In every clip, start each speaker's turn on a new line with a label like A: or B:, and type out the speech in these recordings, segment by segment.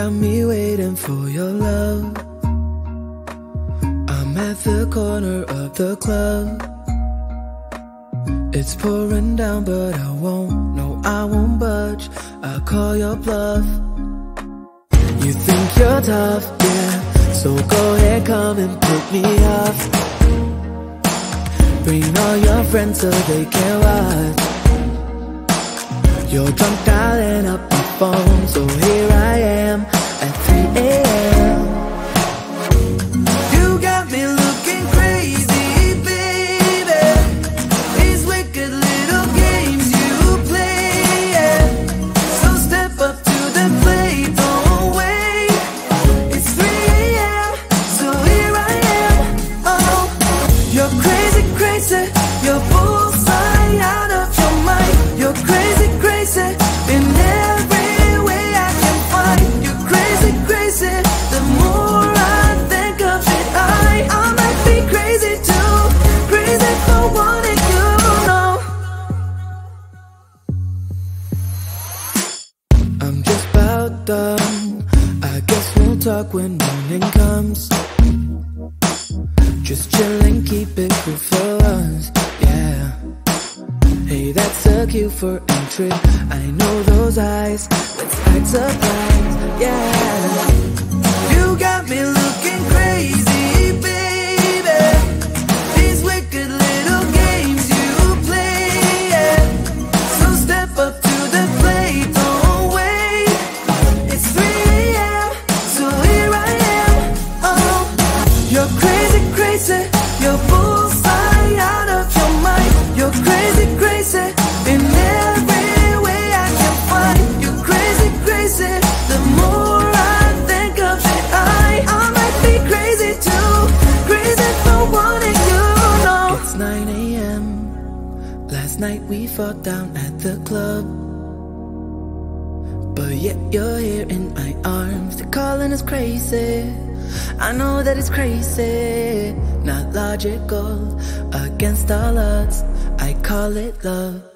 A: got me waiting for your love. I'm at the corner of the club. It's pouring down, but I won't, no, I won't budge. I call your bluff. You think you're tough, yeah. So go ahead, come and pick me up. Bring all your friends so they can watch. You're drunk, dialing up the phone. for entry. I know those eyes, let's act yeah. You got me looking crazy. fell down at the club. But yet you're here in my arms. They're calling us crazy. I know that it's crazy, not logical. Against all odds, I call it love.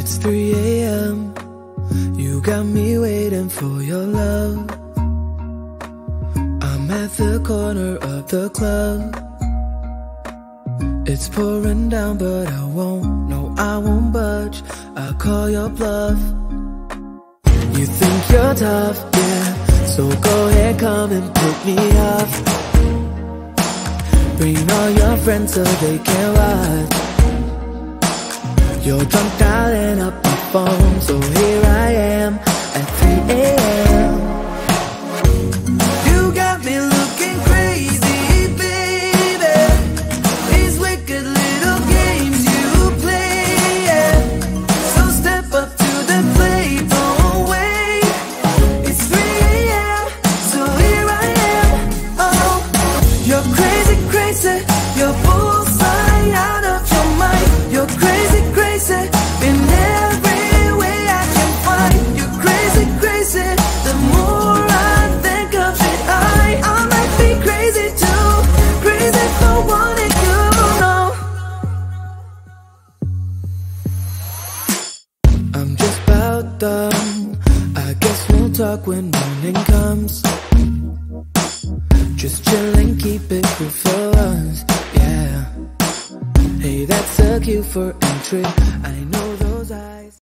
A: It's 3 a.m. You got me waiting for your love. I'm at the corner of the club. It's pouring down, but I won't. No, I won't budge. I call your bluff. You think you're tough, yeah. So go ahead, come and pick me up. Bring all your friends so they can watch. You're drunk phone, yeah. Hey, that's a cue for entry. I know those eyes.